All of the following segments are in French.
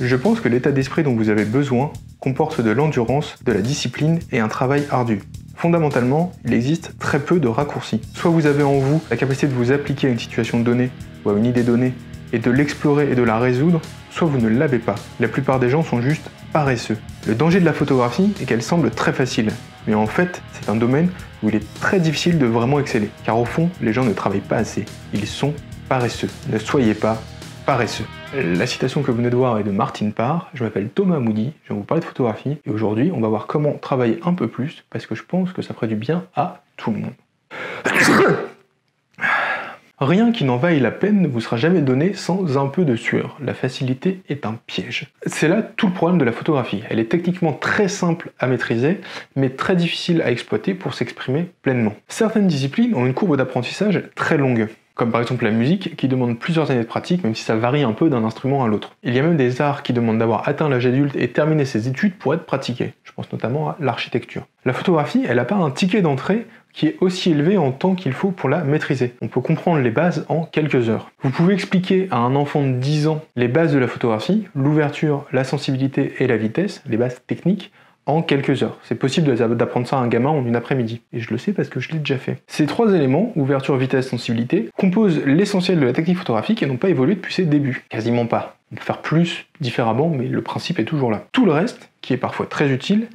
Je pense que l'état d'esprit dont vous avez besoin comporte de l'endurance, de la discipline et un travail ardu. Fondamentalement, il existe très peu de raccourcis. Soit vous avez en vous la capacité de vous appliquer à une situation donnée ou à une idée donnée et de l'explorer et de la résoudre, soit vous ne l'avez pas. La plupart des gens sont juste paresseux. Le danger de la photographie est qu'elle semble très facile, mais en fait, c'est un domaine où il est très difficile de vraiment exceller, car au fond, les gens ne travaillent pas assez. Ils sont paresseux. Ne soyez pas paresseux. La citation que vous venez de voir est de Martin Parr. Je m'appelle Thomas Moody, je vais vous parler de photographie et aujourd'hui on va voir comment travailler un peu plus parce que je pense que ça ferait du bien à tout le monde. Rien qui n'en vaille la peine ne vous sera jamais donné sans un peu de sueur. La facilité est un piège. C'est là tout le problème de la photographie. Elle est techniquement très simple à maîtriser, mais très difficile à exploiter pour s'exprimer pleinement. Certaines disciplines ont une courbe d'apprentissage très longue comme par exemple la musique, qui demande plusieurs années de pratique, même si ça varie un peu d'un instrument à l'autre. Il y a même des arts qui demandent d'avoir atteint l'âge adulte et terminé ses études pour être pratiqués. Je pense notamment à l'architecture. La photographie, elle n'a pas un ticket d'entrée qui est aussi élevé en temps qu'il faut pour la maîtriser. On peut comprendre les bases en quelques heures. Vous pouvez expliquer à un enfant de 10 ans les bases de la photographie, l'ouverture, la sensibilité et la vitesse, les bases techniques, en quelques heures. C'est possible d'apprendre ça à un gamin en une après-midi. Et je le sais parce que je l'ai déjà fait. Ces trois éléments, ouverture, vitesse, sensibilité, composent l'essentiel de la technique photographique et n'ont pas évolué depuis ses débuts. Quasiment pas. On peut faire plus différemment, mais le principe est toujours là. Tout le reste, qui est parfois très utile,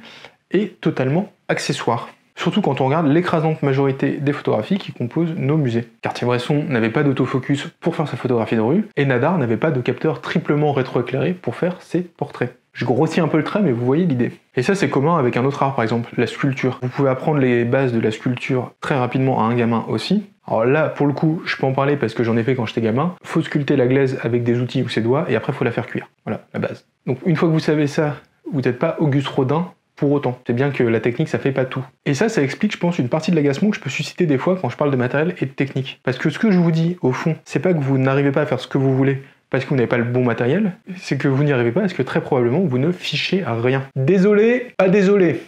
est totalement accessoire. Surtout quand on regarde l'écrasante majorité des photographies qui composent nos musées. Cartier-Bresson n'avait pas d'autofocus pour faire sa photographie de rue, et Nadar n'avait pas de capteur triplement rétroéclairé pour faire ses portraits. Je grossis un peu le trait, mais vous voyez l'idée. Et ça, c'est commun avec un autre art, par exemple, la sculpture. Vous pouvez apprendre les bases de la sculpture très rapidement à un gamin aussi. Alors là, pour le coup, je peux en parler parce que j'en ai fait quand j'étais gamin. Faut sculpter la glaise avec des outils ou ses doigts, et après, faut la faire cuire. Voilà, la base. Donc une fois que vous savez ça, vous n'êtes pas Auguste Rodin, pour autant. C'est bien que la technique, ça fait pas tout. Et ça, ça explique, je pense, une partie de l'agacement que je peux susciter des fois quand je parle de matériel et de technique. Parce que ce que je vous dis, au fond, c'est pas que vous n'arrivez pas à faire ce que vous voulez, parce que vous n'avez pas le bon matériel, c'est que vous n'y arrivez pas parce que très probablement vous ne fichez à rien. Désolé, pas désolé.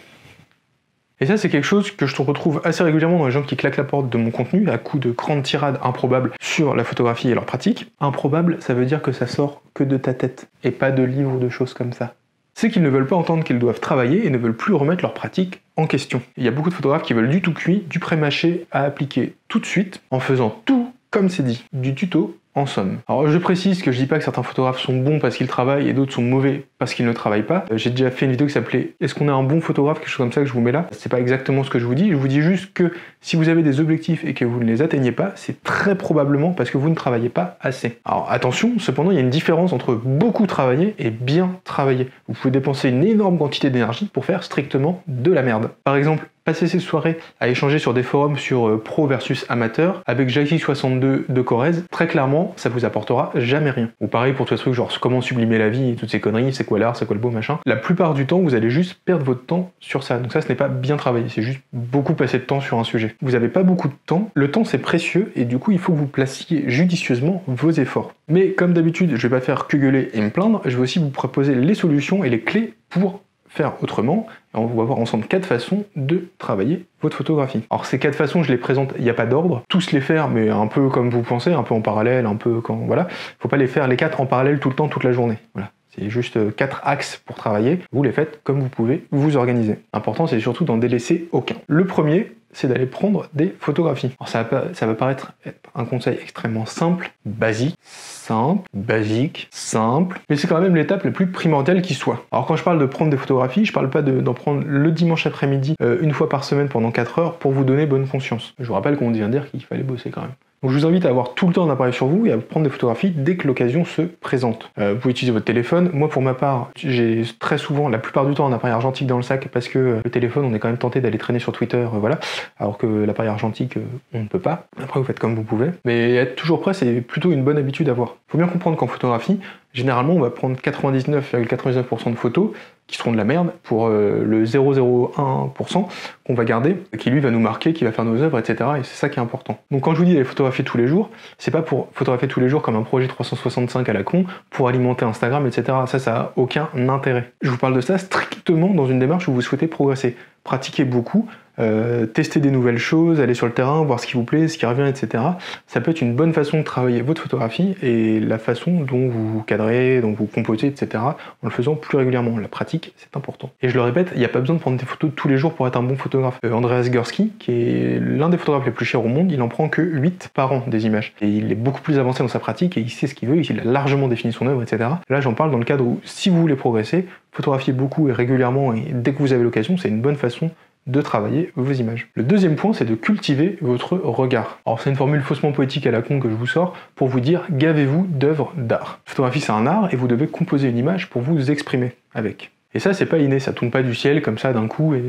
Et ça, c'est quelque chose que je retrouve assez régulièrement dans les gens qui claquent la porte de mon contenu à coup de grandes tirades improbables sur la photographie et leur pratique. Improbable, ça veut dire que ça sort que de ta tête et pas de livres ou de choses comme ça. C'est qu'ils ne veulent pas entendre qu'ils doivent travailler et ne veulent plus remettre leur pratique en question. Il y a beaucoup de photographes qui veulent du tout cuit, du pré-mâché à appliquer tout de suite en faisant tout comme c'est dit, du tuto en somme. Alors je précise que je dis pas que certains photographes sont bons parce qu'ils travaillent et d'autres sont mauvais parce qu'ils ne travaillent pas. Euh, j'ai déjà fait une vidéo qui s'appelait Est-ce qu'on a un bon photographe? quelque chose comme ça que je vous mets là. C'est pas exactement ce que je vous dis, je vous dis juste que si vous avez des objectifs et que vous ne les atteignez pas, c'est très probablement parce que vous ne travaillez pas assez. Alors attention, cependant, il y a une différence entre beaucoup travailler et bien travailler. Vous pouvez dépenser une énorme quantité d'énergie pour faire strictement de la merde. Par exemple, passer ces soirées à échanger sur des forums sur euh, pro versus amateur avec Jackie62 de Corrèze, très clairement, ça vous apportera jamais rien. Ou pareil pour tous les trucs genre comment sublimer la vie? et toutes ces conneries, c'est quoi l'art, c'est quoi le beau machin. La plupart du temps, vous allez juste perdre votre temps sur ça. Donc ça, ce n'est pas bien travaillé, c'est juste beaucoup passer de temps sur un sujet. Vous n'avez pas beaucoup de temps, le temps c'est précieux et du coup, il faut que vous placiez judicieusement vos efforts. Mais comme d'habitude, je vais pas faire que gueuler et me plaindre, je vais aussi vous proposer les solutions et les clés pour faire autrement. on va voir ensemble quatre façons de travailler votre photographie. Alors ces quatre façons, je les présente, il n'y a pas d'ordre. Tous les faire, mais un peu comme vous pensez, un peu en parallèle, un peu quand... Voilà. Faut pas les faire les quatre en parallèle tout le temps, toute la journée. Voilà. C'est juste euh, quatre axes pour travailler. Vous les faites comme vous pouvez vous organiser. L'important, c'est surtout d'en délaisser aucun. Le premier, c'est d'aller prendre des photographies. Alors ça va, paraître un conseil extrêmement simple, basique, simple, basique, simple, mais c'est quand même l'étape la plus primordiale qui soit. Alors quand je parle de prendre des photographies, je parle pas d'en prendre le dimanche après-midi euh, une fois par semaine pendant 4 heures pour vous donner bonne conscience. Je vous rappelle qu'on vient dire qu'il fallait bosser quand même. Donc je vous invite à avoir tout le temps un appareil sur vous et à prendre des photographies dès que l'occasion se présente. Euh, vous pouvez utiliser votre téléphone. Moi pour ma part, j'ai très souvent, la plupart du temps, un appareil argentique dans le sac parce que euh, le téléphone, on est quand même tenté d'aller traîner sur Twitter, euh, voilà. Alors que l'appareil argentique, on ne peut pas. Après vous faites comme vous pouvez. Mais être toujours prêt, c'est plutôt une bonne habitude à avoir. Faut bien comprendre qu'en photographie, généralement on va prendre 99,99% de photos qui seront de la merde pour euh, le 0,01% qu'on va garder, qui lui va nous marquer, qui va faire nos œuvres, etc. Et c'est ça qui est important. Donc quand je vous dis d'aller photographier tous les jours, c'est pas pour photographier tous les jours comme un projet 365 à la con, pour alimenter Instagram, etc. Ça, ça a aucun intérêt. Je vous parle de ça strictement dans une démarche où vous souhaitez progresser. Pratiquer beaucoup, euh, tester des nouvelles choses, aller sur le terrain, voir ce qui vous plaît, ce qui revient, etc. Ça peut être une bonne façon de travailler votre photographie et la façon dont vous cadrez, dont vous composez, etc. en le faisant plus régulièrement. La pratique, c'est important. Et je le répète, il n'y a pas besoin de prendre des photos tous les jours pour être un bon photographe. Euh, Andreas Gursky, qui est l'un des photographes les plus chers au monde, il en prend que 8 par an des images. Et il est beaucoup plus avancé dans sa pratique et il sait ce qu'il veut, il a largement défini son œuvre, etc. Là, j'en parle dans le cadre où, si vous voulez progresser, photographier beaucoup et régulièrement et dès que vous avez l'occasion, c'est une bonne façon de travailler vos images. Le deuxième point, c'est de cultiver votre regard. Alors c'est une formule faussement poétique à la con que je vous sors pour vous dire gavez-vous d'œuvres d'art. Photographie c'est un art et vous devez composer une image pour vous exprimer avec. Et ça c'est pas inné, ça tombe pas du ciel comme ça d'un coup et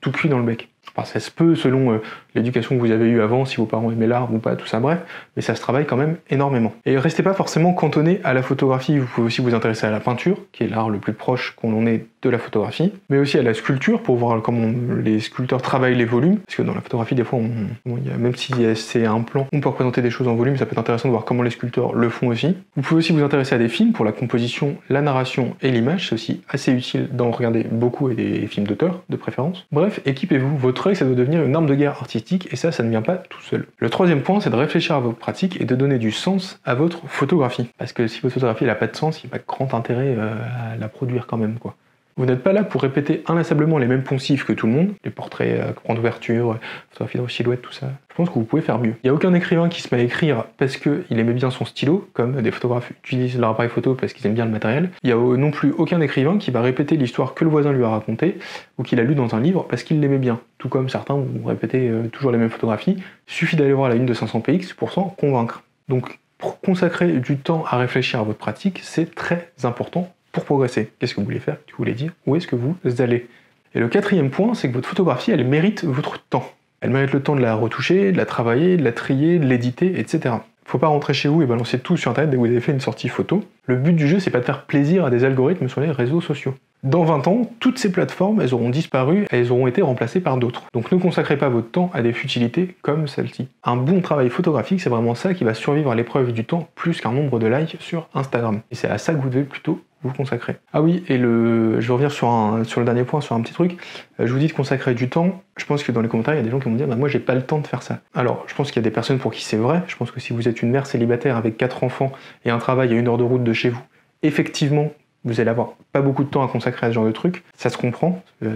tout cuit dans le bec. Enfin, ça se peut selon euh, l'éducation que vous avez eue avant, si vos parents aimaient l'art ou pas, tout ça, bref, mais ça se travaille quand même énormément. Et restez pas forcément cantonné à la photographie, vous pouvez aussi vous intéresser à la peinture, qui est l'art le plus proche qu'on en est de la photographie, mais aussi à la sculpture pour voir comment les sculpteurs travaillent les volumes, parce que dans la photographie, des fois, même si c'est un plan, on peut représenter des choses en volume, ça peut être intéressant de voir comment les sculpteurs le font aussi. Vous pouvez aussi vous intéresser à des films pour la composition, la narration et l'image, c'est aussi assez utile d'en regarder beaucoup et des films d'auteur, de préférence. Bref, équipez-vous, votre œil, ça doit devenir une arme de guerre artistique, et ça, ça ne vient pas tout seul. Le troisième point, c'est de réfléchir à votre pratique et de donner du sens à votre photographie. Parce que si votre photographie n'a pas de sens, il n'y a pas grand intérêt euh, à la produire quand même, quoi. Vous n'êtes pas là pour répéter inlassablement les mêmes poncifs que tout le monde, les portraits, euh, grande ouverture, photographie de silhouette, tout ça. Je pense que vous pouvez faire mieux. Il n'y a aucun écrivain qui se met à écrire parce qu'il aimait bien son stylo, comme des photographes utilisent leur appareil photo parce qu'ils aiment bien le matériel. Il n'y a non plus aucun écrivain qui va répéter l'histoire que le voisin lui a racontée ou qu'il a lu dans un livre parce qu'il l'aimait bien. Tout comme certains vont répéter euh, toujours les mêmes photographies. Suffit d'aller voir la ligne de 500px pour s'en convaincre. Donc, pour consacrer du temps à réfléchir à votre pratique, c'est très important pour progresser. Qu'est-ce que vous voulez faire? Tu voulais dire Où est-ce que vous allez? Et le quatrième point, c'est que votre photographie, elle mérite votre temps. Elle mérite le temps de la retoucher, de la travailler, de la trier, de l'éditer, etc. Faut pas rentrer chez vous et balancer tout sur internet dès que vous avez fait une sortie photo. Le but du jeu, c'est pas de faire plaisir à des algorithmes sur les réseaux sociaux. Dans 20 ans, toutes ces plateformes, elles auront disparu et elles auront été remplacées par d'autres. Donc ne consacrez pas votre temps à des futilités comme celle-ci. Un bon travail photographique, c'est vraiment ça qui va survivre à l'épreuve du temps plus qu'un nombre de likes sur Instagram. Et c'est à ça que vous devez plutôt vous consacrer. Ah oui, et le, je vais revenir sur, un, sur le dernier point, sur un petit truc. Euh, je vous dis de consacrer du temps. Je pense que dans les commentaires, il y a des gens qui vont dire bah, Moi, j'ai pas le temps de faire ça. Alors, je pense qu'il y a des personnes pour qui c'est vrai. Je pense que si vous êtes une mère célibataire avec quatre enfants et un travail à une heure de route de chez vous, effectivement, vous allez avoir pas beaucoup de temps à consacrer à ce genre de truc, ça se comprend, euh.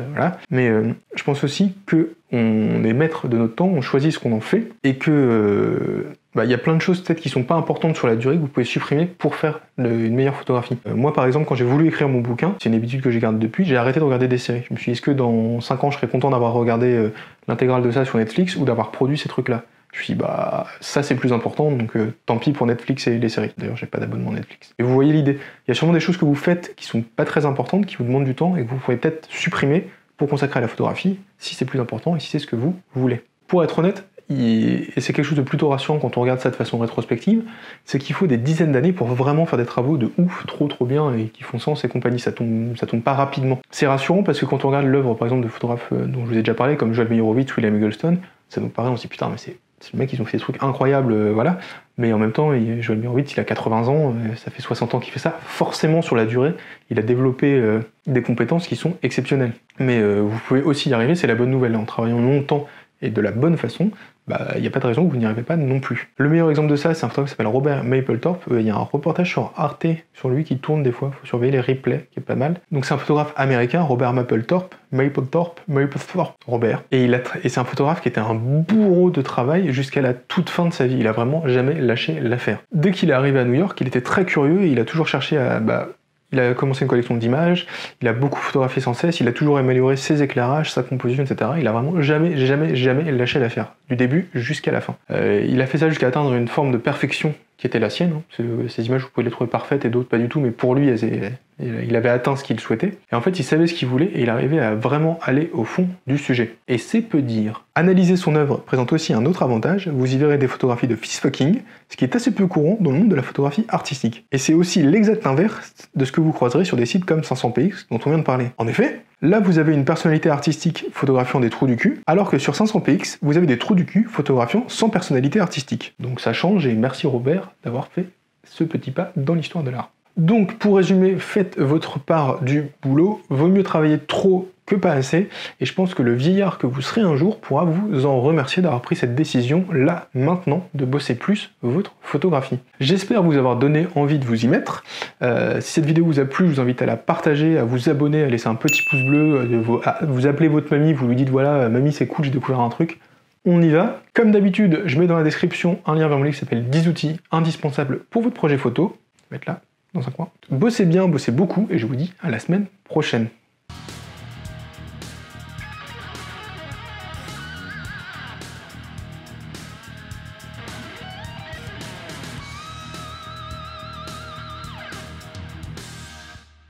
Mais euh, je pense aussi que on est maître de notre temps, on choisit ce qu'on en fait, et que bah, il y a plein de choses peut-être qui sont pas importantes sur la durée que vous pouvez supprimer pour faire une meilleure photographie. Euh, moi par exemple quand j'ai voulu écrire mon bouquin, c'est une habitude que j'ai gardée depuis, j'ai arrêté de regarder des séries. Je me suis dit est-ce que dans 5 ans je serais content d'avoir regardé euh, l'intégrale de ça sur Netflix ou d'avoir produit ces trucs-là? Dit, bah, ça c'est plus important, donc euh, tant pis pour Netflix et les séries. D'ailleurs, j'ai pas d'abonnement Netflix. Et vous voyez l'idée. Il y a sûrement des choses que vous faites qui sont pas très importantes, qui vous demandent du temps et que vous pourrez peut-être supprimer pour consacrer à la photographie si c'est plus important et si c'est ce que vous voulez. Pour être honnête, et c'est quelque chose de plutôt rassurant quand on regarde ça de façon rétrospective, c'est qu'il faut des dizaines d'années pour vraiment faire des travaux de ouf, trop trop bien et qui font sens et compagnie. Ça tombe, ça tombe pas rapidement. C'est rassurant parce que quand on regarde l'œuvre, par exemple, de photographes euh, dont je vous ai déjà parlé, comme Joel Meyerowitz, William Eggleston, ça nous paraît, on se dit putain, mais c'est le mec, ils ont fait des trucs incroyables, euh, voilà. Mais en même temps, Joel Meyerowitz, il a 80 ans, euh, ça fait 60 ans qu'il fait ça. Forcément, sur la durée, il a développé des compétences qui sont exceptionnelles. Mais vous pouvez aussi y arriver, c'est la bonne nouvelle. En travaillant longtemps et de la bonne façon, bah, il n'y a pas de raison que vous n'y arrivez pas non plus. Le meilleur exemple de ça, c'est un photographe qui s'appelle Robert Mapplethorpe. Euh, il y a un reportage sur Arte sur lui qui tourne des fois. Il faut surveiller les replays, qui est pas mal. Donc c'est un photographe américain, Robert Mapplethorpe, Mapplethorpe, Mapplethorpe, Robert. Et, et c'est un photographe qui était un bourreau de travail jusqu'à la toute fin de sa vie. Il a vraiment jamais lâché l'affaire. Dès qu'il est arrivé à New York, il était très curieux et il a toujours cherché à bah, il a commencé une collection d'images, il a beaucoup photographié sans cesse, il a toujours amélioré ses éclairages, sa composition, etc. Il a vraiment jamais, jamais, jamais lâché l'affaire, du début jusqu'à la fin. Euh, il a fait ça jusqu'à atteindre une forme de perfection qui était la sienne. Hein. Ces images, vous pouvez les trouver parfaites et d'autres pas du tout, mais pour lui, il avait atteint ce qu'il souhaitait. Et en fait, il savait ce qu'il voulait et il arrivait à vraiment aller au fond du sujet. Et c'est peu dire. Analyser son œuvre présente aussi un autre avantage. Vous y verrez des photographies de fist-fucking, ce qui est assez peu courant dans le monde de la photographie artistique. Et c'est aussi l'exact inverse de ce que vous croiserez sur des sites comme 500px dont on vient de parler. En effet, Là, vous avez une personnalité artistique photographiant des trous du cul, alors que sur 500px, vous avez des trous du cul photographiant sans personnalité artistique. Donc ça change et merci Robert d'avoir fait ce petit pas dans l'histoire de l'art. Donc pour résumer, faites votre part du boulot, vaut mieux travailler trop que pas assez, et je pense que le vieillard que vous serez un jour pourra vous en remercier d'avoir pris cette décision là, maintenant, de bosser plus votre photographie. J'espère vous avoir donné envie de vous y mettre. Euh, si cette vidéo vous a plu, je vous invite à la partager, à vous abonner, à laisser un petit pouce bleu, à vous appeler votre mamie, vous lui dites voilà, mamie c'est cool, j'ai découvert un truc. On y va. Comme d'habitude, je mets dans la description un lien vers mon livre qui s'appelle 10 outils indispensables pour votre projet photo. Je vais mettre là, dans un coin. Bossez bien, bossez beaucoup, et je vous dis à la semaine prochaine.